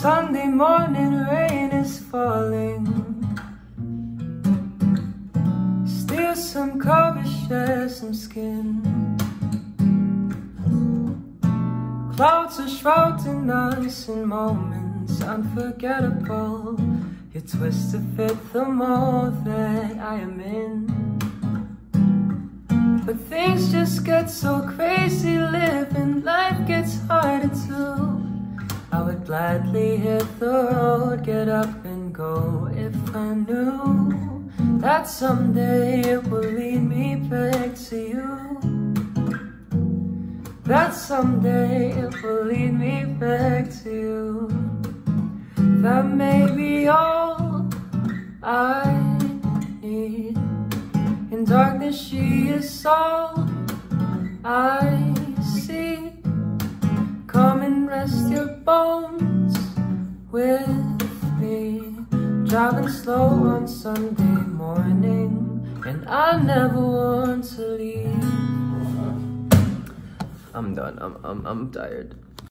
Sunday morning rain is falling. Steal some cover, share some skin. Clouds are shrouding us in moments unforgettable. You twist to fit the mold that I am in. But things just get so crazy living Life gladly hit the road, get up and go if I knew that someday it would lead me back to you. That someday it will lead me back to you. That may be all I need. In darkness, she is all I Driving slow on Sunday morning And I never want to leave. I'm done, I'm, I'm, I'm tired